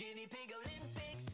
Guinea Pig Olympics.